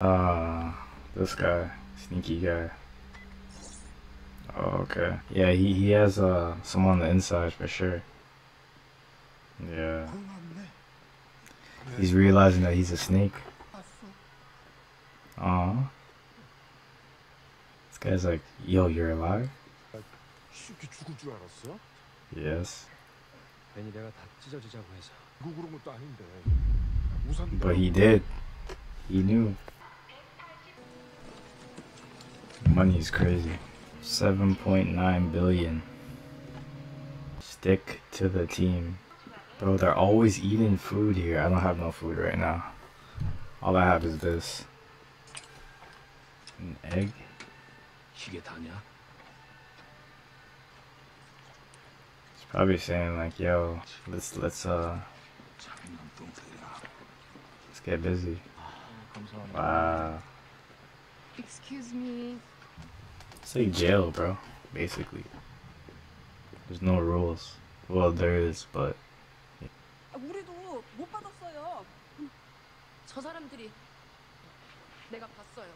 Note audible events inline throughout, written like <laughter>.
Uh, this guy. Sneaky guy. Oh, okay. Yeah, he, he has uh, some on the inside for sure. Yeah. He's realizing that he's a snake. Aw. This guy's like, yo, you're alive? Yes. But he did. He knew is crazy. 7.9 billion. Stick to the team. Bro, they're always eating food here. I don't have no food right now. All I have is this. An egg? It's probably saying like, yo, let's, let's, uh, let's get busy. Wow. Excuse me. It's like jail, bro. Basically. There's no rules. Well, there is, but 우리도 못 받았어요. 저 사람들이 내가 봤어요.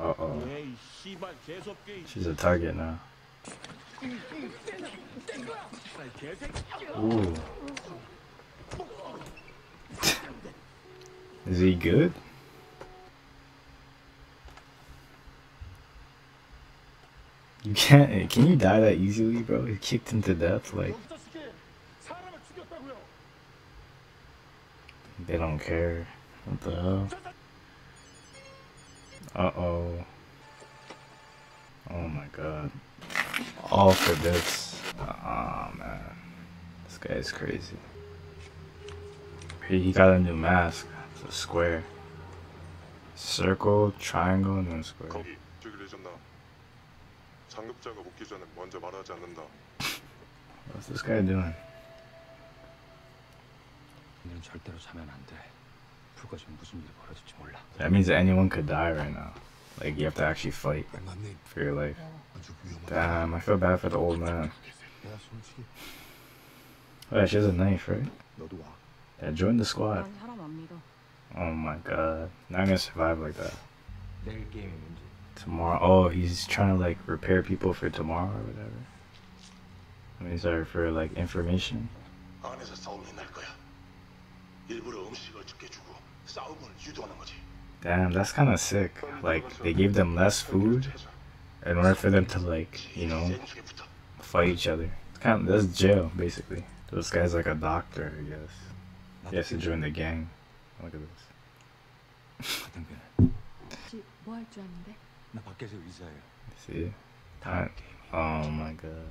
uh oh, 에이 씨발 개섭게 she's a target now. 개새끼 Ooh. Is he good? You can't. Eh, can you die that easily, bro? He kicked him to death. Like they don't care. What the hell? Uh oh. Oh my god. All for this. Ah man, this guy's crazy. He got a new mask. It's a square. Circle, triangle, and then square. 거기 저기 레전다 상급자가 묻기 전에 먼저 말하지 않는다 What's this guy doing? 오늘은 절대로 자면 안돼 불거지면 무슨 일이 벌어질지 몰라 That means that anyone could die right now. Like you have to actually fight 맹만님 for your life. 아주 위험한 Damn, I feel bad for the old man. 내가 솔직히 Oh, yeah, she has a knife, right? 너도 와 Yeah, join the squad. 난 사람 안 믿어. Oh my god. Not gonna survive like that. 내일 게임이 문제 Tomorrow. Oh, he's trying to like repair people for tomorrow or whatever. I mean, sorry, for like information. 안에서 싸움이 날 거야. 일부러 음식을 적게 주고 싸움을 유도하는 거지. Damn, that's kind of sick. Like, they gave them less food in order for them to like, you know, 센 쪽에부터 fight each other. It's kind of, that's jail, basically. This guy's like a doctor, I guess. He has to join the gang. Look at this. 가등비는 뭐 할 줄 아는데? See? Oh my god.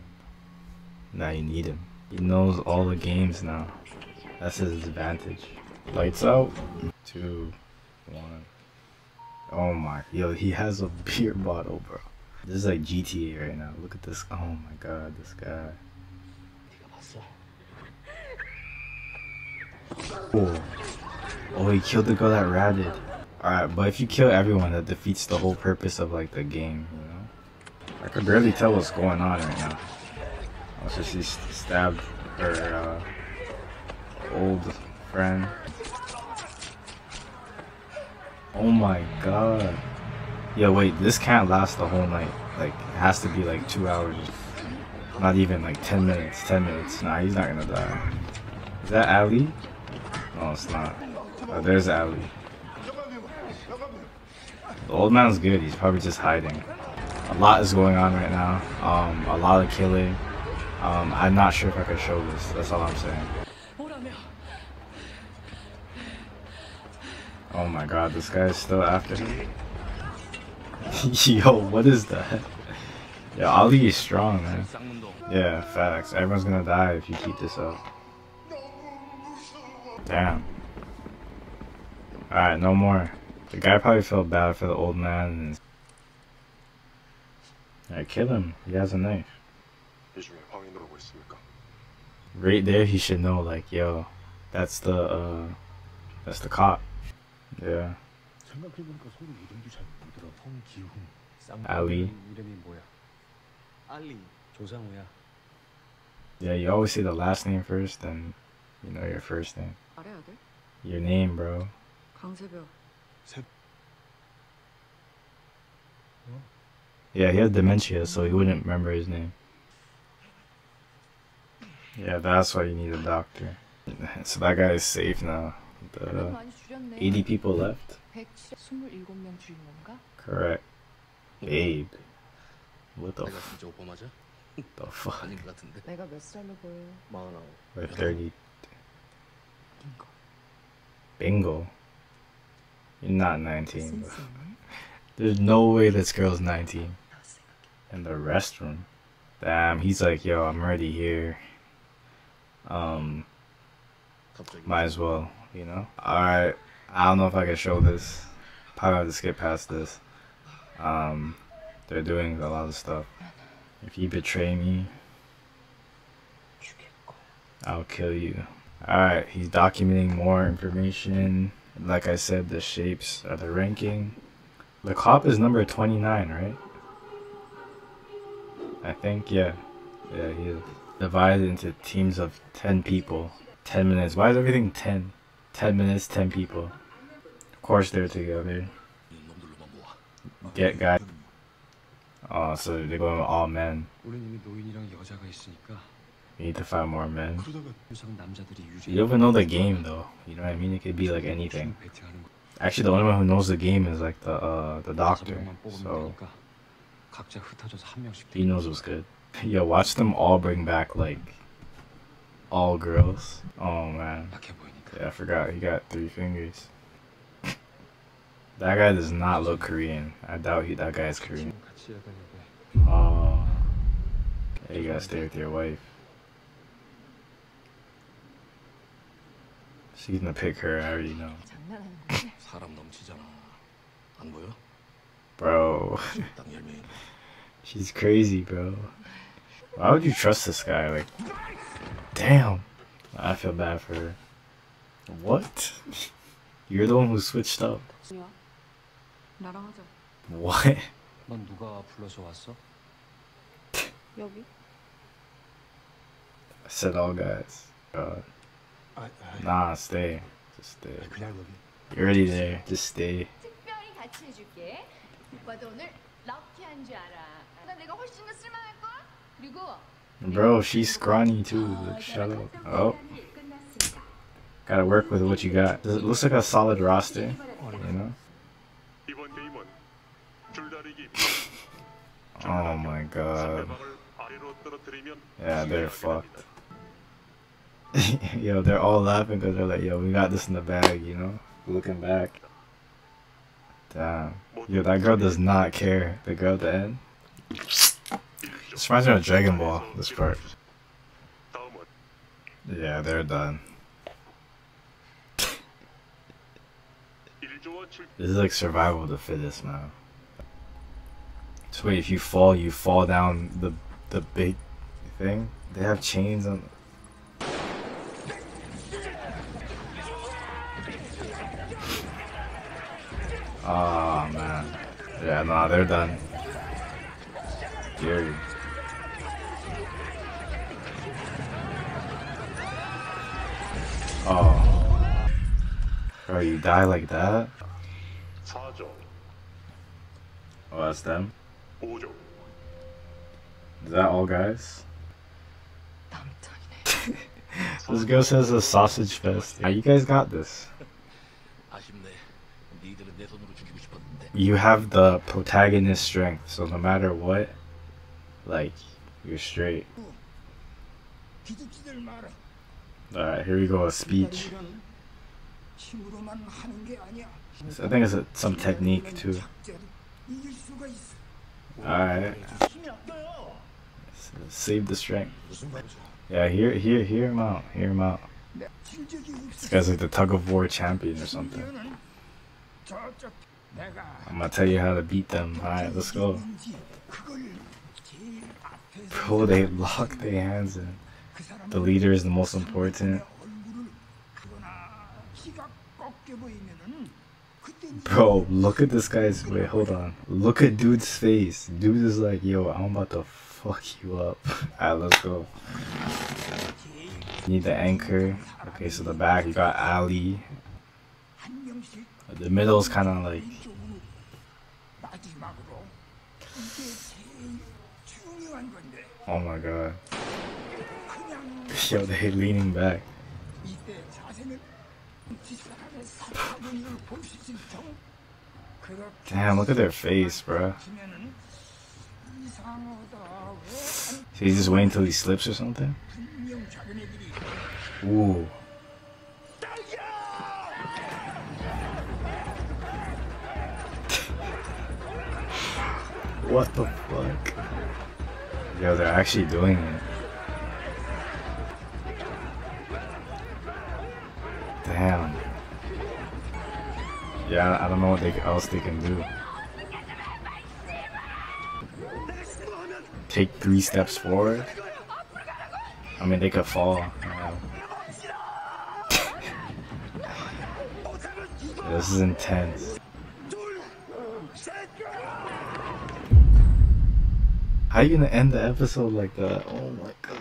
Now you need him. He knows all the games now. That's his advantage. Lights out. Two, one. Oh my. Yo, he has a <laughs> beer bottle, bro. This is like GTA right now. Look at this. Oh my god, this guy. Oh. Oh, he killed the girl that ratted. Alright, but if you kill everyone, that defeats the whole purpose of like the game, you know? I could barely tell what's going on right now. Also, she stabbed her uh, old friend. Oh my god. Yo, wait, this can't last the whole night. Like, it has to be like two hours. Not even like 10 minutes, 10 minutes. Nah, he's not gonna die. Is that Ali? No, it's not. Oh, there's Ali. The old man's good. He's probably just hiding. A lot is going on right now. Um, a lot of killing. Um, I'm not sure if I can show this. That's all I'm saying. Oh my god, this guy is still after him. <laughs> Yo, what is that? Yeah, Ali is strong, man. Yeah, facts. Everyone's gonna die if you keep this up. Damn. Alright, no more. The guy probably felt bad for the old man. I kill him. He has a knife. Right there, he should know. Like, yo, that's the uh, that's the cop. Yeah. Ali. Yeah, you always say the last name first, then you know your first name. Your name, bro. Yeah, he had dementia, so he wouldn't remember his name. Yeah, that's why you need a doctor. So that guy is safe now. The 80 people left? Correct. Babe. What the f the fuck? Like 30. Bingo. You're not 19. There's no way this girl's 19. In the restroom. Damn, he's like, yo, I'm already here. Um, might as well, you know? Alright, I don't know if I can show this. Probably have to skip past this. Um, they're doing a lot of stuff. If you betray me, I'll kill you. Alright, he's documenting more information like I said, the shapes are the ranking. The cop is number 29, right? I think, yeah. Yeah, he is. Divided into teams of 10 people. 10 minutes. Why is everything 10? 10 minutes, 10 people. Of course they're together. Get guy. Oh, so they're going all men. You need to find more men. You don't even know the game though. You know what I mean? It could be like anything. Actually, the only one who knows the game is like the uh, the doctor. So he knows what's good. <laughs> Yo, watch them all bring back like all girls. Oh man. Yeah, I forgot he got three fingers. <laughs> that guy does not look Korean. I doubt he that guy is Korean. Oh, yeah, you gotta stay with your wife. She's gonna pick her. I already know, 장난하는 거지? 사람 넘치잖아. 안 보여? bro. <laughs> 땅 열매. She's crazy, bro. Why would you trust this guy? Like, damn. I feel bad for her. What? <laughs> You're the one who switched up. 야, 나랑 하자. What? 넌 누가 불러서 왔어? 여기? I said all guys. God. I, I, nah, stay. Just stay. You're already there. Just stay. Bro, she's scrawny too. Look, shut up. Oh. Gotta work with what you got. It looks like a solid roster, you know? oh my god. Yeah, they're fucked. <laughs> yo, they're all laughing because they're like, yo, we got this in the bag, you know? Looking back. Damn. Yo, that girl does not care. The girl at the end. This reminds me of Dragon Ball, this part. Yeah, they're done. <laughs> this is like survival of the fittest, man. So wait, if you fall, you fall down the the big thing? They have chains on... Oh, man. Yeah, nah, they're done. Gary. Oh. Bro, you die like that? Oh, that's them? Is that all guys? <laughs> this ghost has a sausage fest. Yeah, you guys got this. you have the protagonist strength, so no matter what, like, you're straight. Alright, here we go, a speech. I think it's a, some technique too. Alright. Save the strength. Yeah, hear, hear, hear him out, hear him out. This guy's like the tug of war champion or something. I'm gonna tell you how to beat them. Alright, let's go. Bro, they lock their hands in. The leader is the most important. Bro, look at this guy's. Wait, hold on. Look at dude's face. Dude is like, yo, I'm about to fuck you up. <laughs> Alright, let's go. Need the anchor. Okay, so the back, you got Ali the middle is kind of like oh my god. <laughs> Yo they leaning back. Damn look at their face bro he's just waiting till he slips or something? Ooh. What the fuck? Yo, they're actually doing it. Damn. Yeah, I don't know what they, else they can do. Take three steps forward. I mean, they could fall. <laughs> This is intense. How you gonna end the episode like that? Oh my god.